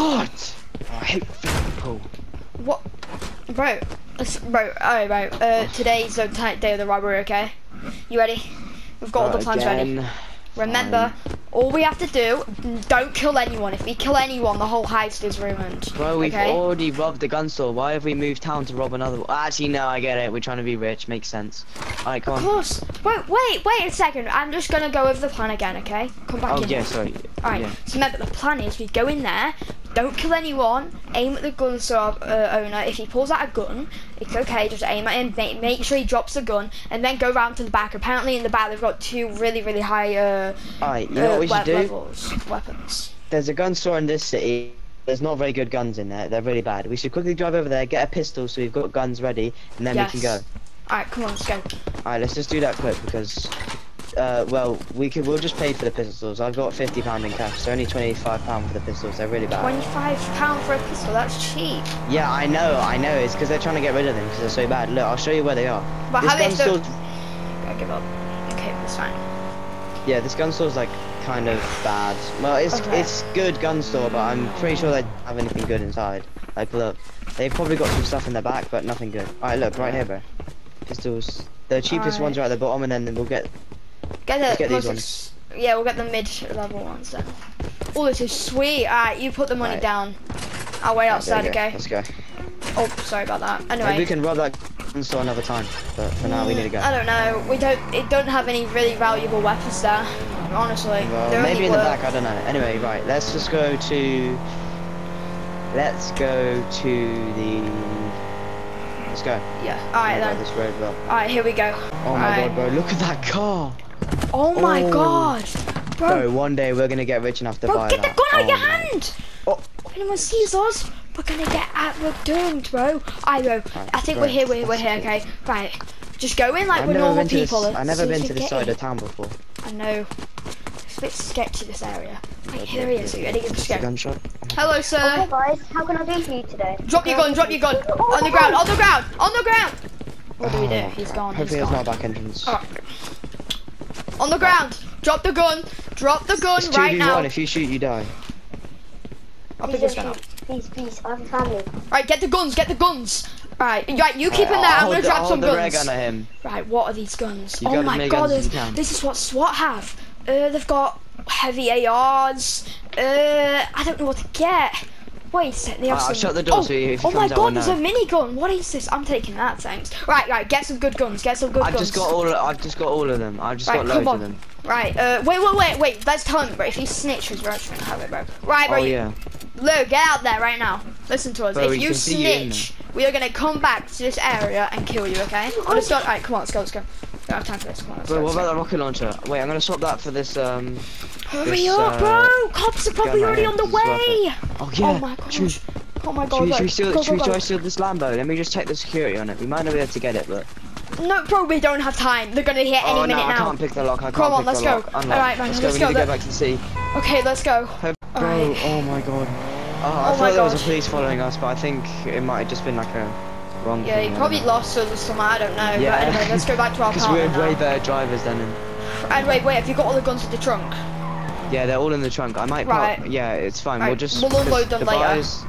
God! Oh, I hate people. What, bro? let's- Bro, alright, bro. Uh, today's the ti- day of the robbery. Okay, you ready? We've got all the Right, plans ready. again. Remember, all we have to do, don't kill anyone. If we kill anyone, the whole heist is ruined. Bro, we've okay? already robbed the gun store. Why have we moved town to rob another one? Actually, no, I get it. We're trying to be rich. Makes sense. Alright, come Of on. Of course. Wait, wait, wait a second. I'm just gonna go over the plan again, okay? Come back Oh, in. yeah, sorry. Alright, Yeah. so remember the plan is we go in there, don't kill anyone, aim at the gun store uh, owner. If he pulls out a gun, it's okay, just aim at him, make, make sure he drops the gun, and then go round to the back. Apparently in the back they've got two really, really high uh, Alright, you uh, know what we should do? levels, weapons. There's a gun store in this city. There's not very good guns in there. They're really bad. We should quickly drive over there, get a pistol so we've got guns ready, and then yes. we can go. Alright, come on, let's go. Alright, let's just do that quick because, uh, well, we could. We'll just pay for the pistols. I've got fifty pound in cash. So only twenty five pound for the pistols. They're really bad. Twenty-five pound for a pistol, that's cheap. Yeah, I know, I know. It's because they're trying to get rid of them because they're so bad. Look, I'll show you where they are. But this how gun still I give up. Okay, that's fine. yeah, this gun store's like kind of bad. Well, it's Okay. it's good gun store, but I'm pretty sure they don't have anything good inside. Like, look, they've probably got some stuff in the back, but nothing good. Alright, look, right here, bro. Pistols. The cheapest ones are at the bottom, and then we'll get. Get Let's get these ex- Yeah, we'll get the mid-level ones then. Oh, this is sweet. Alright, you put the money Right. down. I'll wait Right, outside, okay? Let's go. Oh, sorry about that. Maybe we can rob that gun store another time, but for now we need to go. Mm, I don't know. We don't. It don't have any really valuable weapons there. Honestly, Well, maybe in the back, I don't know. Anyway, right, let's just go to. Let's go to the. Let's go. Yeah. All right then. This road, well. All right, here we go. Oh my Alright. god, bro, look at that car! Oh my Oh. god, bro. Bro, one day we're gonna get rich enough to Bro, buy get the that. gun out of Oh your my- hand. Oh. If anyone sees us, we're gonna get at we're doomed, bro. I bro. I think we're here. We're, here, we're here. Okay. Right. Just go in like I've we're normal been to this, people. I've never been to this side in. of town before. I know. It's a bit sketchy this area. Right, here he is. Are you ready? Let's Just go. gunshot. Hello, Okay, sir. guys, how can I do for you today? Drop your gun. Drop your gun. Oh. On the ground. On the ground. On the ground. What do we do? Oh, He's gone. Hopefully there's gone. not a back entrance. Oh. On the ground. Drop the gun. Drop the gun It's right 2v1, now. if you shoot, you die. I'll pick Please, this gun up. please, please, I have a family. Right, get the guns. Get the guns. Right, right. You keep in there. I'm gonna hold the- grab I'll some hold the ray guns. gun at him. Right, what are these guns? You oh my god, this, this is what SWAT have. Uh, they've got heavy ARs. Uh, I don't know what to get. Wait a they have I'll shut the door oh, so if oh my god, there's know. a minigun. What is this? I'm taking that, thanks. Right, right, get some good guns. Get some good I've guns. just got all. I've just got all of them. I've just Right, got loads of them. Right, uh, wait, wait, wait, wait. Let's tell him, bro. If he snitches, we're actually gonna have it, bro. Right, bro. Oh you- yeah. Lou, get out there right now. Listen to us. Bro, if you see you snitch, we are gonna come back to this area and kill you, okay? The start. Alright, come on, let's go, let's go. Don't have time for this. Come on, let's Bro, go. what about go. the rocket launcher? Wait, I'm gonna swap that for this. Um. Hurry this, up, uh, bro! Cops are probably already on the here, this is way. Oh yeah. Oh my Should, gosh. Oh my god, we, bro. should we steal? Go, should go, we try steal this Lambo? Let me just check the security on it. We might not be able to get it, but. No, bro, we don't have time. They're gonna hit any oh no, minute I now. can't pick the lock. I can't Come on, pick let's the go. lock. Unlock. Alright, man, let's let's go. go. We need to Let- go back to the sea. Okay, let's go. Bro, Alright. oh my god. Oh, I Oh thought my there was a police following us, but I think it might have just been like a wrong Yeah, thing. he probably lost us or something, I don't know. Yeah. But anyway, let's go back to our Because we're way now. better drivers than him. And wait, wait, have you got all the guns in the trunk? Yeah, they're all in the trunk. I might Right. park. Yeah, it's fine. We'll just. we'll unload them the later. Buyer's,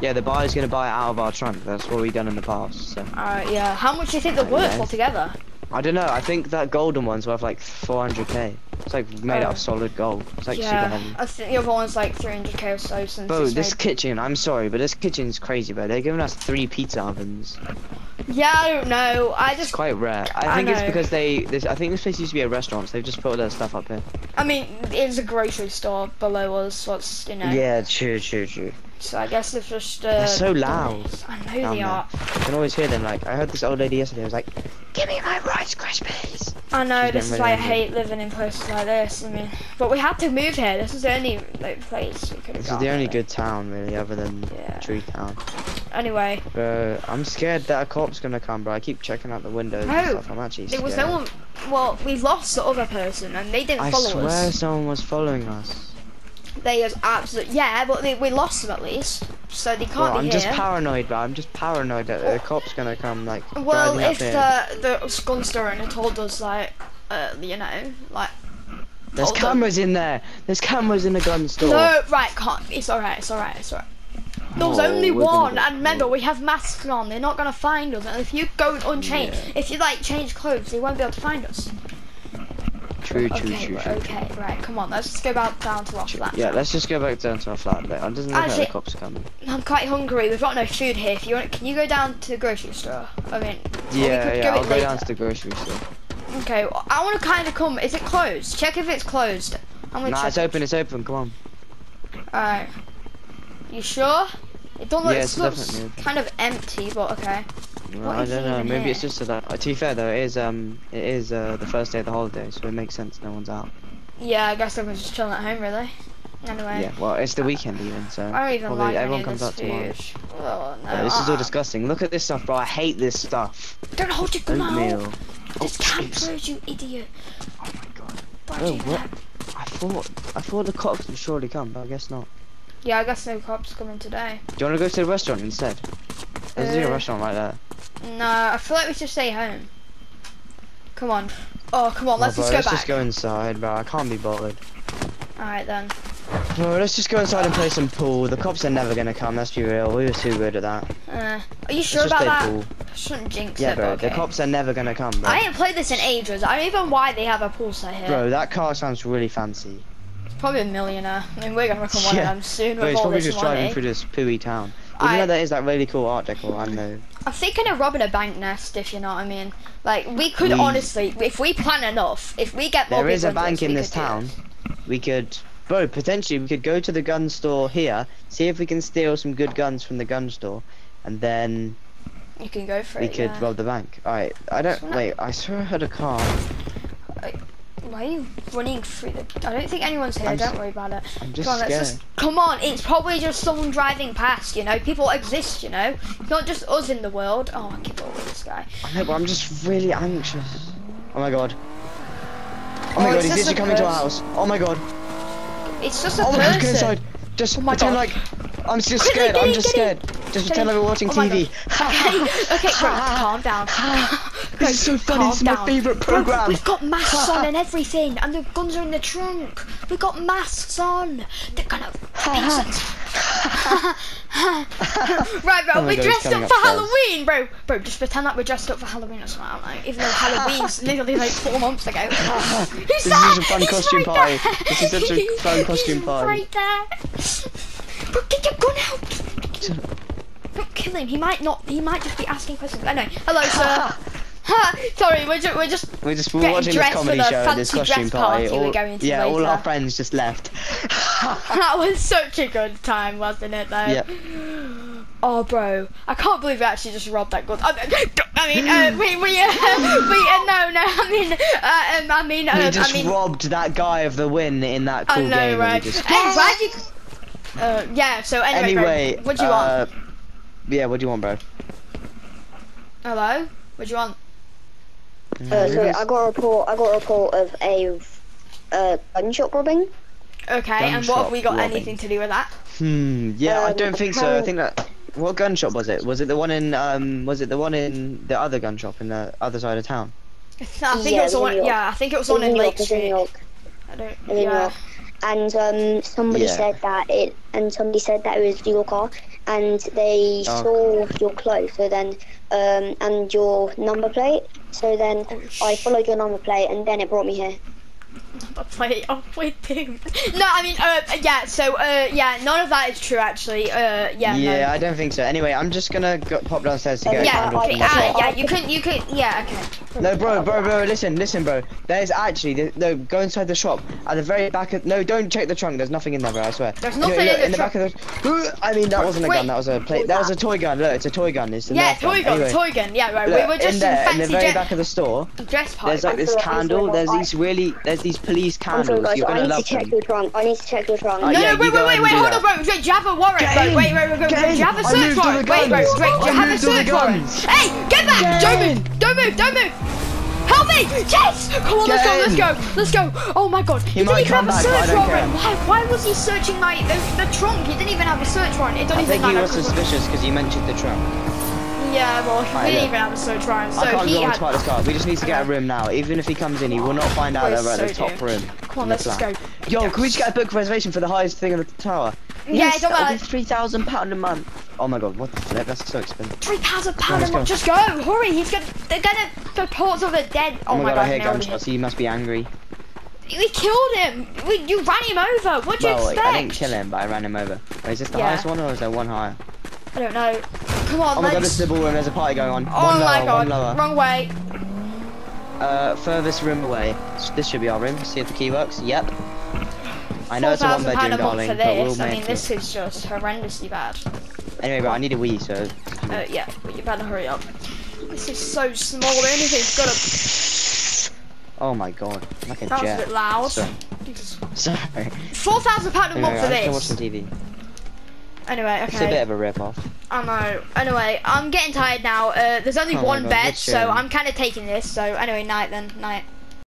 yeah, the buyer's gonna buy it out of our trunk. That's what we've done in the past. So Alright, yeah. How much do you think they're worth yes. altogether? I don't know. I think that golden one's worth like 400k. It's like made out Oh. of solid gold. It's like super yeah, heavy. I think the other one's like 300k or so since Bro, this made. kitchen. I'm sorry, but this kitchen's crazy, bro. They're giving us three pizza ovens. Yeah, I don't know. I just It's quite rare. I I think it's because they. This. I think this place used to be a restaurant. So they've just put all their stuff up here. I mean, it's a grocery store below us, so it's, you know. Yeah, true, true, true. So I guess it's just. Uh, They're so loud. I know they there. are. I can always hear them. Like I heard this old lady yesterday. was like, "Give me my Rice Krispies." I know, She's this is getting why I hate living in places like this. I mean, but we had to move here. This is the only like place we could This is the only really. good town, really, other than Yeah. Tree Town. Anyway, Bro, I'm scared that a cop's gonna come, bro. I keep checking out the windows No, and stuff. I'm actually there was no one. Well, we lost the other person, and they didn't I follow swear us. someone was following us. They is absolutely Yeah, but they, we lost them at least, so they can't be I'm here. just paranoid, bro. I'm just paranoid that the cop's gonna come, like, Well, if the the gun store owner told us like, uh, you know, like There's cameras in there. There's cameras in the gun store. No, right, can't. It's alright, it's alright, it's alright. There was No, only one, and remember, we have masks on. They're not gonna find us. And if you go unchanged, if you like change clothes, they won't be able to find us. True, true, okay, true, true. okay, right. Come on, let's just go back down to our flat. Yeah, let's just go back down to our flat. But it doesn't look like Actually- the cops are coming. I'm quite hungry. We've got no food here. If you want, can you go down to the grocery store? I mean, Yeah, could yeah, go I'll go later. down to the grocery store. Okay, well, I want to kind of come. Is it closed? Check if it's closed. I'm gonna Nah, check. it's open, it's open, come on. Alright. You sure? It don't look. Yeah, it looks kind of empty, but okay. Well, I don't know, maybe here? it's just so that, uh, to be fair though, it is, um, it is, uh, the first day of the holiday, so it makes sense no one's out. Yeah, I guess everyone's just chilling at home, really. Anyway. Yeah, well, it's the weekend even, so I don't even probably like everyone comes out this tomorrow. Oh, no. Yeah, this is all uh-uh. disgusting. Look at this stuff, bro. I hate this stuff. Don't hold your gun out. Oh, cameras, you idiot. Oh my god. Oh, what? that? I thought, I thought the cops would surely come, but I guess not. Yeah, I guess no cops coming today. Do you want to go to the restaurant instead? There's a Uh, restaurant right there. No, I feel like we should stay home. Come on. Oh, come on, let's oh, bro, just go let's back. just go inside, bro. I can't be bothered. Alright then. Bro, let's just go inside and play some pool. The cops are never gonna come, let's be real. We were too good at that. Uh, are you Let's sure about that? pool. I shouldn't jinx Yeah, it, bro, okay. the cops are never gonna come, bro. I ain't played this in ages. I don't even know why they have a pool set here. Bro, that car sounds really fancy. Probably a millionaire. I mean, we're gonna become one Yeah. of them soon Bro, with he's all probably this just money. driving through this pooey town. Even I- though there is that really cool art decor, I know. I'm thinking of robbing a bank nest, if you know what I mean. Like, we could We- honestly, if we plan enough, if we get more There is a bank in this could do it. town. We could, bro, potentially we could go to the gun store here, see if we can steal some good guns from the gun store, and then You can go for we it. could yeah. rob the bank. Alright, I don't, wait, I swear I heard a car. Why are you running through the? I don't think anyone's here. I'm don't worry about it. I'm just Come on, let's scared. just come on. It's probably just someone driving past. You know, people exist. You know, it's not just us in the world. Oh, I keep over this guy. I know, but I'm just really anxious. Oh my god. Oh, Oh, my god, he's literally coming to our house. Oh my god. It's just a Oh my god, person. get inside. Just Oh my pretend God. like I'm just scared. I'm just scared. Just pretend like we're watching Oh TV. okay, okay, bro, calm down. This is so funny. It's my down. favourite Bro, program. we've got masks on and everything, and the guns are in the trunk. We've got masks on. They're gonna piece us. right, bro, Oh we're God, dressed up for upstairs. Halloween, bro. Bro, just pretend that we're dressed up for Halloween or something. Like, even though Halloween's literally like four months ago. Who's This is that? such a fun He's costume right party. there. This is such a fun costume He's party. Right there. Bro, get your gun out. Don't kill him. He might not. He might just be asking questions. Anyway, hello, sir. Ha, Sorry, we're just we're just We're just we're Getting watching this comedy show, this costume dress party. All- yeah, all our friends just left. that was such a good time, wasn't it? Though. Yep. Oh, bro, I can't believe we actually just robbed that gun. I, mean, uh, we we uh, we uh, no no. I mean, uh, um, I mean, uh, we just I mean, robbed that guy of the win in that cool I know, game. right? just- Hey, you? Uh, yeah. So anyway, bro, Anyway, what do you want? uh, yeah, what do you want, bro? Hello, what do you want? Uh, so I got a report. I got a report of a uh, gun shop robbing. Okay, Gun and what have we got robbing. anything to do with that? Hmm. Yeah, I Um, don't think so. I think that. What gun shop was it? Was it the one in um? Was it the one in the other gun shop in the other side of town? I think Yeah, it was it was on. York. Yeah, I think it was It on in New Lake York. It was in New York. I don't. It was in New Yeah. York. And um, somebody Yeah. said that it, and somebody said that it was your car, and they Oh. saw your clothes. So then, um, and your number plate. So then Oh, I followed your number plate, and then it brought me here. Wait, oh wait, dude. No, I mean, uh, yeah. So, uh, yeah, none of that is true, actually. Uh, yeah. Yeah, no. I don't think so. Anyway, I'm just gonna go, pop downstairs to get Yeah, okay, uh, yeah, you could, you could, yeah, okay. No, bro, bro, bro, listen, listen, bro. There's actually, there- no, go inside the shop. At the very back of, no, don't check the trunk. There's nothing in there, bro, I swear. There's Look, nothing look, in the the back of the, I mean, that wasn't a Wait. gun, that was a plate, that was a toy gun. Look, it's a toy gun. It's a Yeah, Nerf toy gun, Anyway, toy gun, yeah, right. look, we were just in there, in fancy the very back of the store, dress party. there's like this I'm sorry, I'm candle, there's these really, there's these police oh I'm candles. guys. You're I gonna need to check them. your trunk. I need to check your trunk. Oh, no, yeah, no, wait, you wait, wait, wait, hold on, bro. Do you have a warrant? Get Bro, in. wait, wait, wait, wait, Get wait, do you have a search warrant? Wait, wait, guns. wait, do you have a moved all the search warrant? Hey, get back! Get Don't move! Don't move! Don't move! Help me! Yes! Come on, let's go, let's go, let's go! Oh my god, he, might didn't even come have a back, but I search don't warrant! care. Why, why was he searching my the, the trunk? He didn't even have a search warrant. It don't I even think he was suspicious because you mentioned the trunk. Yeah, well, he Right, didn't look. even have a slow drive, so I can't he go on had. to part of this car. We just need to get a room now. Even if he comes in, he will not find out We're that we're at the top room. Come on, let's just go. Yo, can we just get a book reservation for the highest thing in the tower? Yeah, it don't matter. three thousand pound a month. Oh my god, what the flip? That's so expensive. Three thousand pounds let's a month. Just go, hurry! He's gonna. They're gonna. The reports of the dead. Oh, my oh god, I hear gunshots. He must be angry. We killed him. We, you ran him over. What do you Well, expect? I didn't kill him, but I ran him over. Wait, is this the Yeah. highest one or is there one higher? I don't know. Come on, Oh my god, this is the ballroom. There's a party going on. oh one my lower, god, one lower. wrong way. Uh, furthest room away. This should be our room. See if the key works. Yep. I know it's a one £4,000 bedroom, a darling, for but we'll this. I mean, this it. is just horrendously bad. Anyway, bro, I need a wee, so. Uh, yeah, but you better hurry up. This is so small. Anything's got to. Oh my god, like a That was a bit loud. Sorry. Four thousand pound a Anyway, month for I'm just gonna watch this. some TV. Anyway, okay. It's a bit of a rip off. I know. Anyway, I'm getting tired now. Uh, there's only Oh one God, bed, so I'm kind of taking this. So anyway, night then, night.